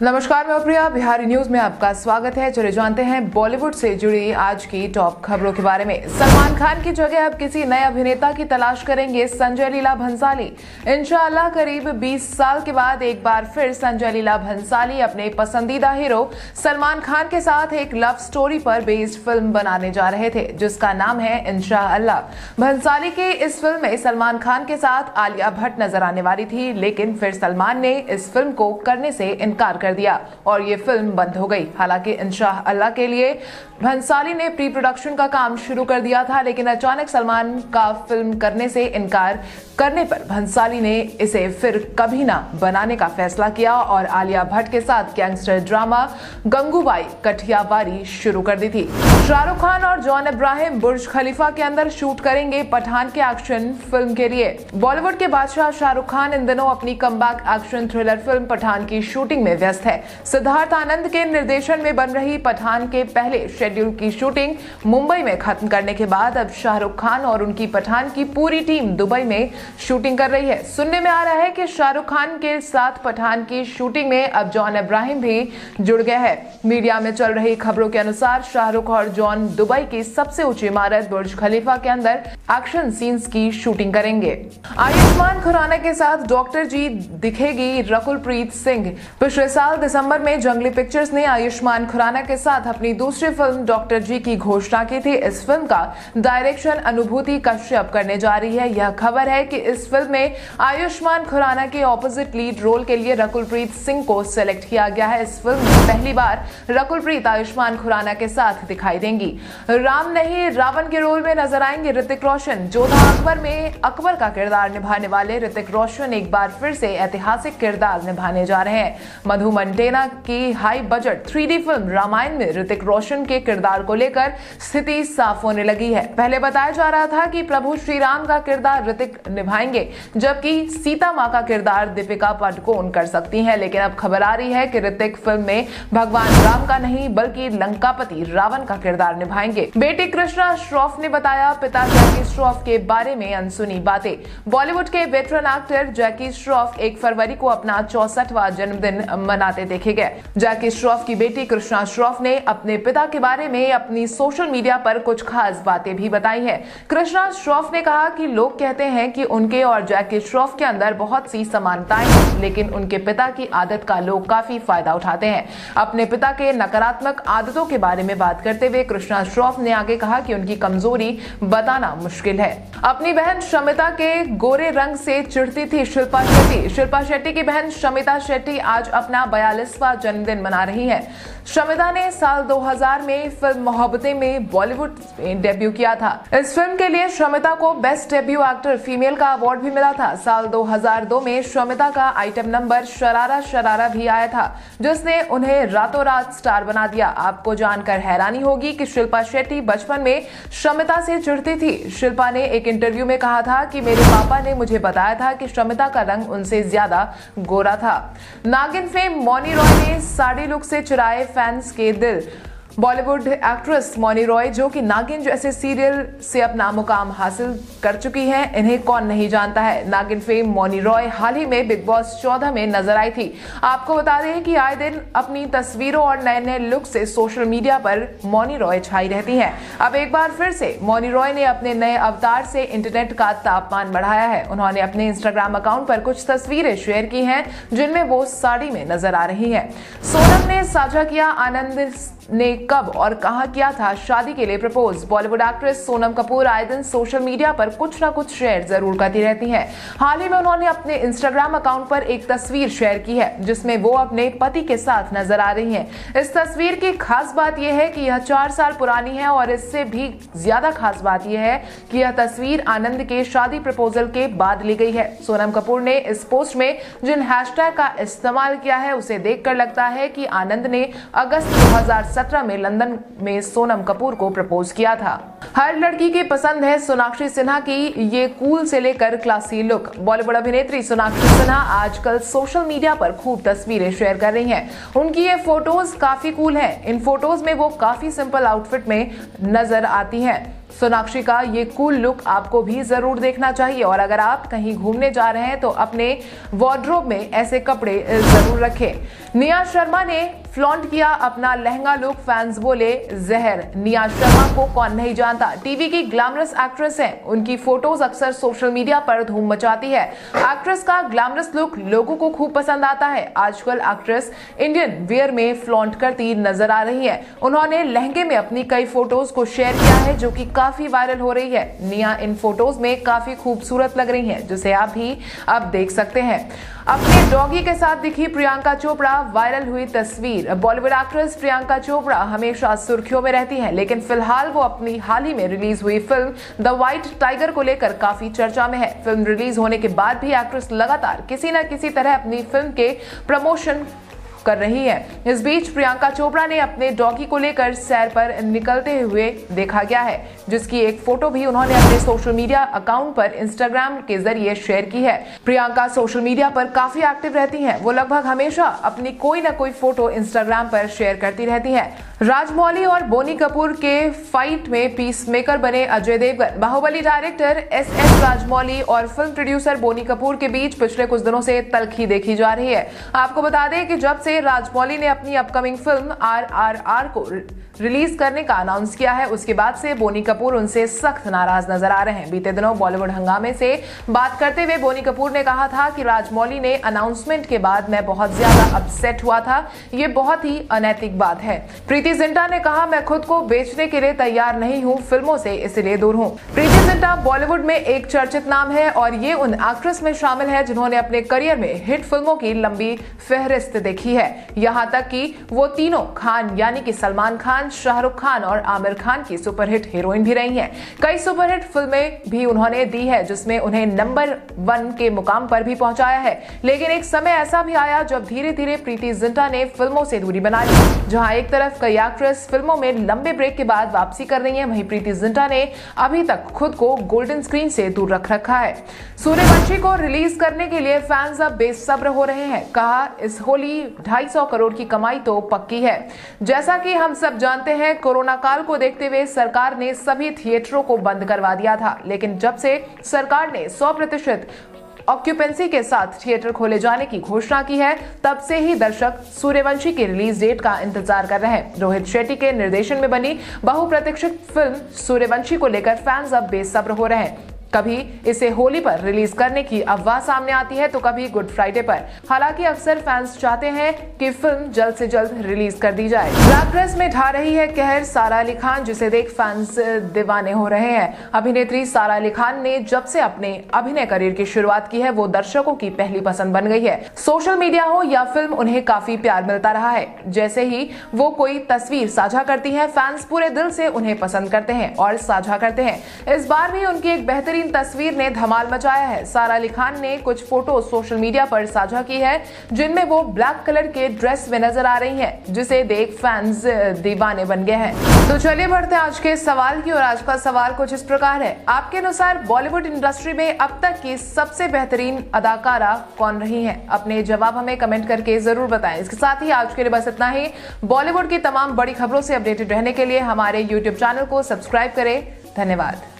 नमस्कार, मैं प्रिया। बिहारी न्यूज़ में आपका स्वागत है। चले जानते हैं बॉलीवुड से जुड़ी आज की टॉप खबरों के बारे में। सलमान खान की जगह अब किसी नए अभिनेता की तलाश करेंगे संजय लीला भंसाली। इंशाल्लाह करीब 20 साल के बाद एक बार फिर संजय लीला भंसाली अपने पसंदीदा हीरो सलमान खान के साथ एक लव स्टोरी पर बेस्ड फ़िल्म बनाने जा रहे थे, जिसका नाम है अल्लाह भंसाली की इस फ़िल्म में सलमान खान के साथ आलिया भट्ट नज़र आने वाली थी, लेकिन फिर सलमान ने इस फ़िल्म को करने से इनकार कर कर दिया और ये फ़िल्म बंद हो गई। हालाँकि इंशाह अल्लाह के लिए भंसाली ने प्री प्रोडक्शन का काम शुरू कर दिया था, लेकिन अचानक सलमान का फ़िल्म करने से इनकार करने पर भंसाली ने इसे फिर कभी ना बनाने का फैसला किया और आलिया भट्ट के साथ गैंगस्टर ड्रामा गंगूबाई कठियावारी शुरू कर दी थी। शाहरुख खान और जॉन इब्राहिम बुर्ज खलीफा के अंदर शूट करेंगे पठान के एक्शन फ़िल्म के लिए। बॉलीवुड के बादशाह शाहरुख खान इन दिनों अपनी कम एक्शन थ्रिलर फ़िल्म पठान की शूटिंग में व्यस्त है। सिद्धार्थ आनंद के निर्देशन में बन रही पठान के पहले शेड्यूल की शूटिंग मुंबई में खत्म करने के बाद अब शाहरुख खान और उनकी पठान की पूरी टीम दुबई में शूटिंग कर रही है। सुनने में आ रहा है कि शाहरुख खान के साथ पठान की शूटिंग में अब जॉन इब्राहिम भी जुड़ गया है। मीडिया में चल रही खबरों के अनुसार शाहरुख और जॉन दुबई की सबसे ऊँची इमारत बुर्ज खलीफा के अंदर एक्शन सीन्स की शूटिंग करेंगे। आयुष्मान खुराना के साथ डॉक्टर जी दिखेगी रकुलप्रीत सिंह। पिछले साल दिसंबर में जंगली पिक्चर्स ने आयुष्मान खुराना के साथ अपनी दूसरी फ़िल्म डॉक्टर जी की घोषणा की थी। इस फ़िल्म का डायरेक्शन अनुभूति कश्यप करने जा रही है। यह खबर है कि इस फ़िल्म में आयुष्मान खुराना के ऑपोजिट लीड रोल के लिए रकुलप्रीत सिंह को सिलेक्ट किया गया है। इस फ़िल्म में पहली बार रकुलप्रीत आयुष्मान खुराना के साथ दिखाई देंगी। राम नहीं, रावण के रोल में नज़र आएँगे ऋतिक रोशन। जोधा अकबर में अकबर का किरदार निभाने वाले ऋतिक रोशन एक बार फिर से ऐतिहासिक किरदार निभाने जा रहे हैं। मधु मंटेना की high budget three film Ramayana में ऋतिक रोशन के किरदार को लेकर स्थिति साफ़ होने लगी है। पहले बताया जा रहा था कि प्रभु श्री राम का किरदार ऋतिक निभाएँगे, जबकि सीता माँ का किरदार दीपिका पाडुकोन कर सकती हैं, लेकिन अब खबर आ रही है कि ऋतिक फ़िल्म में भगवान राम का नहीं, बल्कि लंकापति रावण का किरदार निभाएँगे। बेटी कृष्णा श्रॉफ ने बताया पिता जैकी श्रॉफ के बारे में अनसुनी बातें। बॉलीवुड के वेटरन एक्टर जैकी श्रॉफ एक फरवरी को अपना चौसठवा जन्मदिन मनाते देखे गए। जैकी श्रॉफ की बेटी कृष्णा श्रॉफ ने अपने पिता के बारे में अपनी सोशल मीडिया पर कुछ खास बातें भी बताई है। कृष्णा श्रॉफ ने कहा कि लोग कहते हैं कि उनके और जैकी श्रॉफ के अंदर बहुत सी समानताएँ हैं, लेकिन उनके पिता की आदत का लोग काफ़ी फ़ायदा उठाते हैं। अपने पिता के नकारात्मक आदतों के बारे में बात करते हुए कृष्णा श्रॉफ ने आगे कहा कि उनकी कमज़ोरी बताना मुश्किल है। अपनी बहन शमिता के गोरे रंग से चिढ़ती थी शिल्पा शेट्टी। शिल्पा शेट्टी की बहन शमिता शेट्टी आज अपना बयालीसवा जन्मदिन मना रही है। शमिता ने साल 2000 में फ़िल्म मोहब्बतें में बॉलीवुड में डेब्यू किया था। इस फ़िल्म के लिए शमिता को बेस्ट डेब्यू एक्टर फीमेल का अवार्ड भी मिला था। साल 2002 में शमिता का आइटम नंबर शरारा शरारा भी आया था, जिसने उन्हें रातों रात स्टार बना दिया। आपको जानकर हैरानी होगी कि शिल्पा शेट्टी बचपन में शमिता से चिढ़ती थी। शिल्पा ने एक इंटरव्यू में कहा था कि मेरे पापा ने मुझे बताया था कि शमिता का रंग उनसे ज़्यादा गोरा था। नागिन फेम मौनी रॉय ने साड़ी लुक से चुराए फैंस के दिल। बॉलीवुड एक्ट्रेस मोनी रॉय, जो कि नागिन जैसे सीरियल से अपना मुकाम हासिल कर चुकी हैं, इन्हें कौन नहीं जानता है। नागिन फेम मौनी रॉय हाल ही में बिग बॉस 14 में नज़र आई थी। आपको बता दें कि आए दिन अपनी तस्वीरों और नए नए लुक से सोशल मीडिया पर मौनी रॉय छाई रहती हैं। अब एक बार फिर से मोनी रॉय ने अपने नए अवतार से इंटरनेट का तापमान बढ़ाया है। उन्होंने अपने इंस्टाग्राम अकाउंट पर कुछ तस्वीरें शेयर की हैं, जिनमें वो साड़ी में नज़र आ रही है। सोनम ने साझा किया, आनंद ने कब और कहा किया था शादी के लिए प्रपोज? बॉलीवुड एक्ट्रेस सोनम कपूर आए दिन सोशल मीडिया पर कुछ ना कुछ शेयर ज़रूर करती रहती हैं। हाल ही में उन्होंने अपने इंस्टाग्राम अकाउंट पर एक तस्वीर शेयर की है, जिसमें वो अपने पति के साथ नज़र आ रही हैं। इस तस्वीर की खास बात यह है कि यह चार साल पुरानी है और इससे भी ज़्यादा खास बात यह है कि यह तस्वीर आनंद के शादी प्रपोजल के बाद ली गई है। सोनम कपूर ने इस पोस्ट में जिन हैशटैग का इस्तेमाल किया है, उसे देखकर लगता है कि आनंद ने अगस्त 2017 में लंदन में सोनम कपूर को प्रपोज किया था। हर लड़की की पसंद है सोनाक्षी सिन्हा की, ये कूल से लेकर क्लासी लुक। बॉलीवुड अभिनेत्री सोनाक्षी सिन्हा आजकल सोशल मीडिया पर खूब तस्वीरें शेयर कर रही हैं। उनकी ये फ़ोटोज़ काफ़ी कूल हैं। इन फ़ोटोज़ में वो काफ़ी सिंपल आउटफिट में नज़र आती हैं। सोनाक्षी का ये कूल लुक आपको भी ज़रूर देखना चाहिए और अगर आप कहीं घूमने जा रहे हैं तो अपने वार्ड्रोब में ऐसे कपड़े ज़रूर रखें। निया शर्मा ने फ्लॉन्ट किया अपना लहंगा लुक फैंस बोले जहर। निया शर्मा को कौन नहीं जानता? टीवी की ग्लैमरस एक्ट्रेस हैं। उनकी फ़ोटोज़ अक्सर सोशल मीडिया पर धूम मचाती है। एक्ट्रेस का ग्लैमरस लुक लोगों को खूब पसंद आता है। आजकल एक्ट्रेस इंडियन वियर में फ्लॉन्ट करती नज़र आ रही है। उन्होंने लहंगे में अपनी कई फ़ोटोज़ को शेयर किया है, जो की काफ़ी वायरल हो रही है। निया इन फ़ोटोज़ में काफ़ी खूबसूरत लग रही है, जिसे आप भी अब देख सकते हैं। अपने डॉगी के साथ दिखी प्रियंका चोपड़ा, वायरल हुई तस्वीर। बॉलीवुड एक्ट्रेस प्रियंका चोपड़ा हमेशा सुर्खियों में रहती हैं, लेकिन फ़िलहाल वो अपनी हाल ही में रिलीज़ हुई फ़िल्म द व्हाइट टाइगर को लेकर काफ़ी चर्चा में है। फ़िल्म रिलीज़ होने के बाद भी एक्ट्रेस लगातार किसी न किसी तरह अपनी फ़िल्म के प्रमोशन कर रही है। इस बीच प्रियंका चोपड़ा ने अपने डॉगी को लेकर सैर पर निकलते हुए देखा गया है, जिसकी एक फ़ोटो भी उन्होंने अपने सोशल मीडिया अकाउंट पर इंस्टाग्राम के ज़रिए शेयर की है। प्रियंका सोशल मीडिया पर काफ़ी एक्टिव रहती हैं। वो लगभग हमेशा अपनी कोई ना कोई फ़ोटो इंस्टाग्राम पर शेयर करती रहती हैं। राजमौली और बोनी कपूर के फाइट में पीस मेकर बने Ajay Devgn. Baahubali director S S Rajamouli और फ़िल्म प्रोड्यूसर बोनी कपूर के बीच पिछले कुछ दिनों से तलखी देखी जा रही है। आपको बता दें कि जब से राजमौली ने अपनी upcoming film are are are को रिलीज़ करने का अनाउंस किया है। उसके बाद से बोनी कपूर उनसे सख्त नाराज़ नज़र आ रहे हैं। बीते दिनों बॉलीवुड हंगामे से बात करते हुए बोनी कपूर ने कहा था कि राजमौली ने अनाउंसमेंट के बाद मैं बहुत ज़्यादा अपसेट हुआ था। ये बहुत ही अनैतिक बात है। प्रीति जिंटा ने कहा, मैं खुद को बेचने के लिए तैयार नहीं हूँ, फ़िल्मों से इसलिए दूर हूँ। प्रीति जिंटा, बॉलीवुड में एक चर्चित नाम है और ये उन एक्ट्रेस में शामिल है जिन्होंने अपने करियर में हिट फ़िल्मों की लंबी फेहरिस्त देखी है। यहाँ तक कि वो तीनों खान, यानी कि सलमान खान, शाहरुख खान और आमिर खान की सुपरहिट हीरोइन भी रही हैं। कई सुपरहिट फ़िल्में भी उन्होंने दी है, जिसमें उन्हें नंबर वन के मुकाम पर भी पहुँचाया है। लेकिन एक समय ऐसा भी आया जब धीरे धीरे प्रीति जिंटा ने फ़िल्मों से दूरी बना ली, जहाँ एक तरफ़ कई एक्ट्रेस फ़िल्मों में लंबे ब्रेक के बाद वापसी कर रही है, वहीं प्रीति जिंटा ने अभी तक खुद को गोल्डन स्क्रीन से दूर रख रखा है। सूर्यवंशी को रिलीज़ करने के लिए फैंस अब बेसब्र हो रहे हैं, कहा, इस होली 250 करोड़ की कमाई तो पक्की है। जैसा कि हम सब जानते हैं, कोरोना काल को देखते हुए सरकार ने सभी थिएटरों को बंद करवा दिया था, लेकिन जब से सरकार ने 100 प्रतिशत ऑक्यूपेंसी के साथ थिएटर खोले जाने की घोषणा की है, तब से ही दर्शक सूर्यवंशी की रिलीज़ डेट का इंतज़ार कर रहे हैं। रोहित शेट्टी के निर्देशन में बनी बहुप्रतीक्षित फ़िल्म सूर्यवंशी को लेकर फैंस अब बेसब्र हो रहे हैं। कभी इसे होली पर रिलीज़ करने की अफवाह सामने आती है तो कभी गुड फ्राइडे पर। हालाँकि अक्सर फैंस चाहते हैं कि फ़िल्म जल्द से जल्द रिलीज़ कर दी जाए। ब्लैक में ढा रही है कहर सारा अली खान, जिसे देख फैंस दीवाने हो रहे हैं। अभिनेत्री सारा अली खान ने जब से अपने अभिनय करियर की शुरुआत की है, वो दर्शकों की पहली पसंद बन गई है। सोशल मीडिया हो या फ़िल्म, उन्हें काफ़ी प्यार मिलता रहा है। जैसे ही वो कोई तस्वीर साझा करती है, फैंस पूरे दिल से उन्हें पसंद करते हैं और साझा करते हैं। इस बार भी उनकी एक बेहतरीन बेहतरीन तस्वीर ने धमाल मचाया है। सारा अली खान ने कुछ फ़ोटो सोशल मीडिया पर साझा की है, जिनमें वो ब्लैक कलर के ड्रेस में नज़र आ रही हैं, जिसे देख फैंस दीवाने बन गए हैं। तो चलिए बढ़ते हैं आज के सवाल की और आज का सवाल कुछ इस प्रकार है। आपके अनुसार बॉलीवुड इंडस्ट्री में अब तक की सबसे बेहतरीन अदाकारा कौन रही है? अपने जवाब हमें कमेंट करके ज़रूर बताएँ। इसके साथ ही आज के लिए बस इतना ही। बॉलीवुड की तमाम बड़ी खबरों से अपडेटेड रहने के लिए हमारे यूट्यूब चैनल को सब्सक्राइब करें। धन्यवाद।